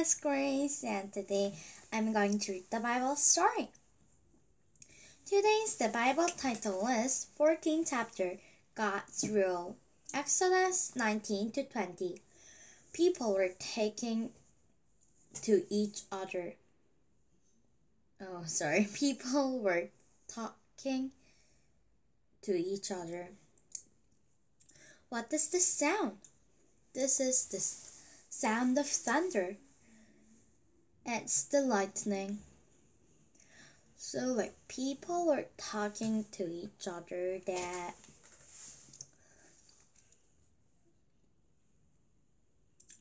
is Grace, and today I'm going to read the Bible story. Today's the Bible title is 14th chapter God's Rule. Exodus 19 to 20. People were taking to each other. Oh, sorry. People were talking to each other. What is this sound? This is the sound of thunder. It's the lightning. So, like, people were talking to each other that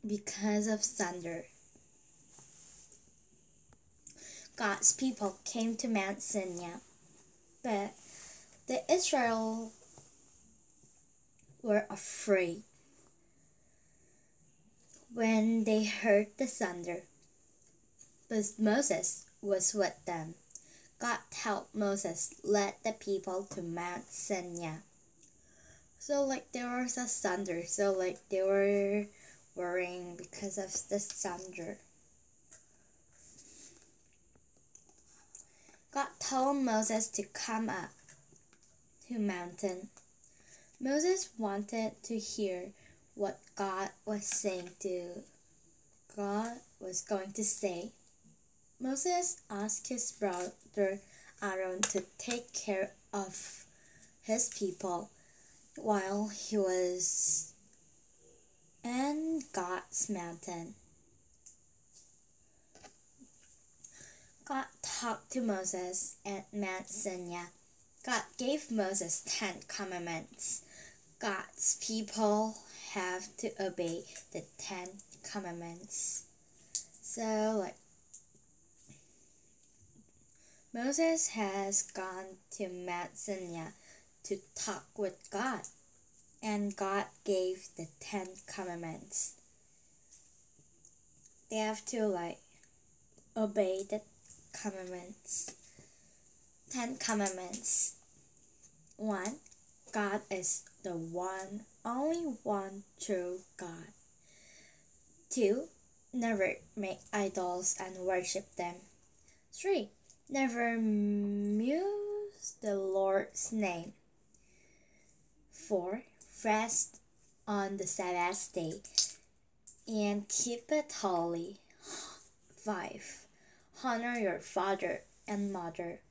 because of thunder. God's people came to Mount Sinai, but the Israel were afraid when they heard the thunder. But Moses was with them. God helped Moses lead the people to Mount Sinai. So like there was a thunder, so like they were worrying because of the thunder. God told Moses to come up to mountain. Moses wanted to hear what God was saying to God was going to say. Moses asked his brother Aaron to take care of his people while he was in God's mountain. God talked to Moses at Mount Sinai. God gave Moses Ten Commandments. God's people have to obey the Ten Commandments. So, like, Moses has gone to Mount Sinai to talk with God, and God gave the Ten Commandments. They have to, like, obey the commandments. Ten Commandments. 1. God is the one, only one true God. 2. Never make idols and worship them. 3. Never muse the Lord's name. 4. Rest on the Sabbath day and keep it holy. 5. Honor your father and mother.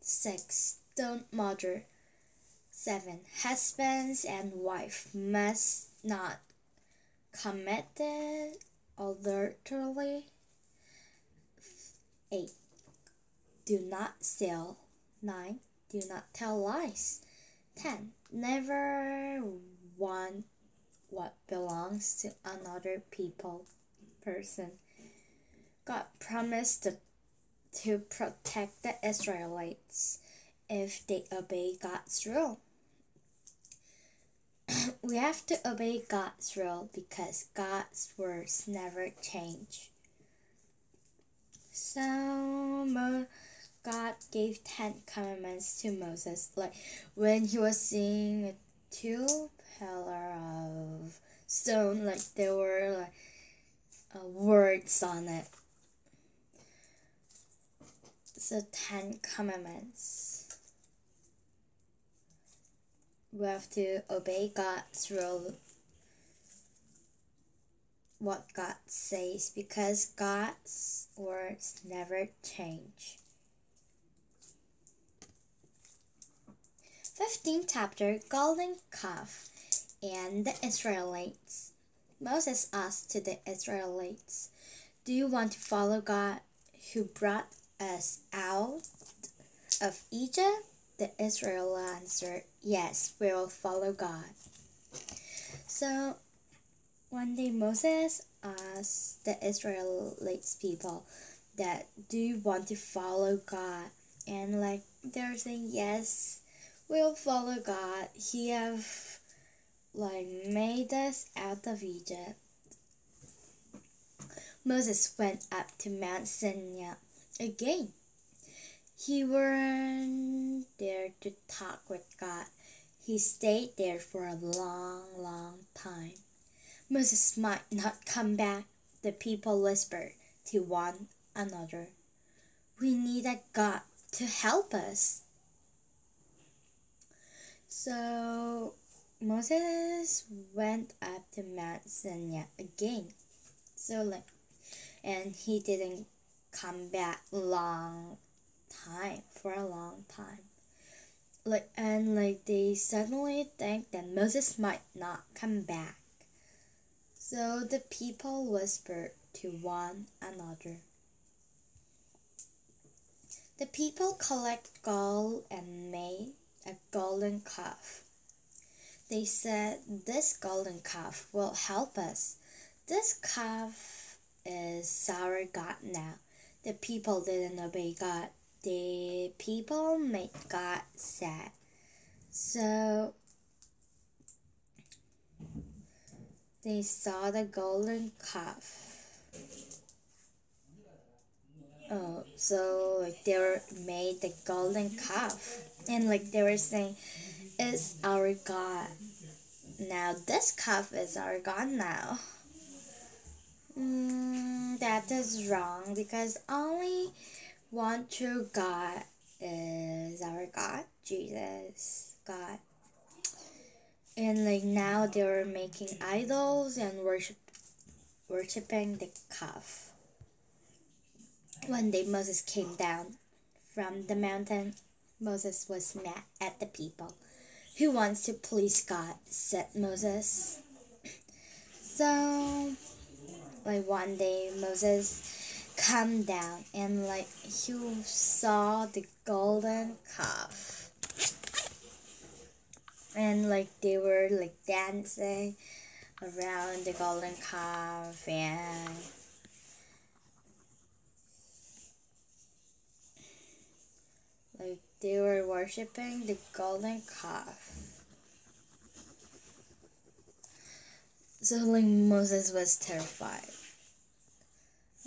6. Don't murder. 7. Husbands and wife must not commit adultery. 8. Do not steal. 9. Do not tell lies. 10. Never want what belongs to another people person. God promised to to protect the Israelites if they obey God's rule. we have to obey God's rule because God's words never change. So God gave ten commandments to Moses, like when he was seeing a two pillar of stone, like there were like uh, words on it the Ten Commandments. We have to obey God's rule, what God says, because God's words never change. 15th chapter Golden Calf and the Israelites. Moses asked to the Israelites, Do you want to follow God who brought us out of Egypt? The Israel answered, Yes, we will follow God. So one day Moses asked the Israelites people that do you want to follow God? And like they're saying yes, we'll follow God. He have like made us out of Egypt. Moses went up to Mount Sinai again. He weren't there to talk with God. He stayed there for a long, long time. Moses might not come back, the people whispered to one another. We need a God to help us. So Moses went up to Mount Sinai again. So like and he didn't come back long time for a long time. Like and like they suddenly think that Moses might not come back. So the people whispered to one another. The people collect gold and made a golden calf. They said, This golden calf will help us. This calf is our God now. The people didn't obey God. The people made God sad. So they saw the golden calf. Oh, so like they were made the golden calf, and like they were saying, "It's our God." Now this calf is our God now. Mm, that is wrong because only one true God is our God, Jesus, God and like now they're making idols and worship worshiping the calf. One day moses came down from the mountain moses was mad at the people. Who wants to please god? said moses. So like one day moses come down and like he saw the golden calf and like they were like dancing around the golden calf and like they were worshiping the golden calf. So like moses was terrified.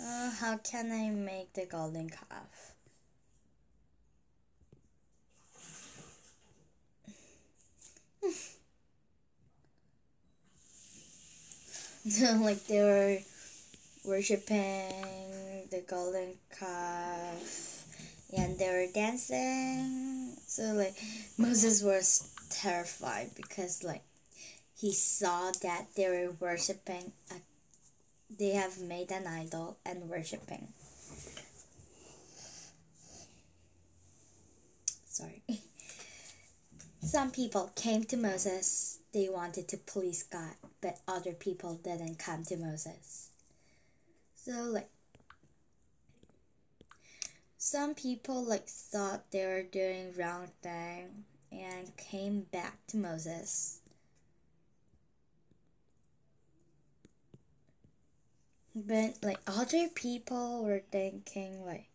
Uh, how can i make the golden calf like they were worshiping the golden calf and they were dancing. So like moses was terrified because like he saw that they were worshiping a, they have made an idol and worshiping. Sorry some people came to moses they wanted to please God, but other people didn't come to Moses. So like some people like thought they were doing wrong thing and came back to Moses. But like other people were thinking like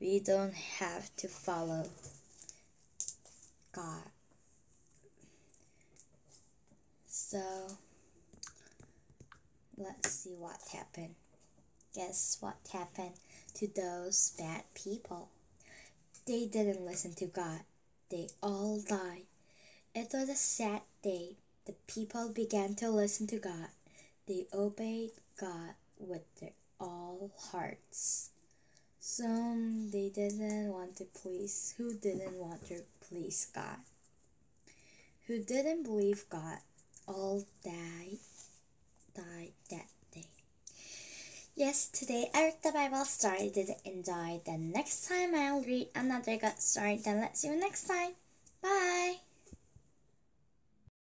we don't have to follow God. So let's see what happened. Guess what happened to those bad people? They didn't listen to God. They all died. It was a sad day. The people began to listen to God. They obeyed God with their all hearts. Some they didn't want to please. Who didn't want to please God? Who didn't believe God? All died, died that day. Yes, today I read the Bible story, did enjoy. The next time I'll read another God story. Then let's see you next time.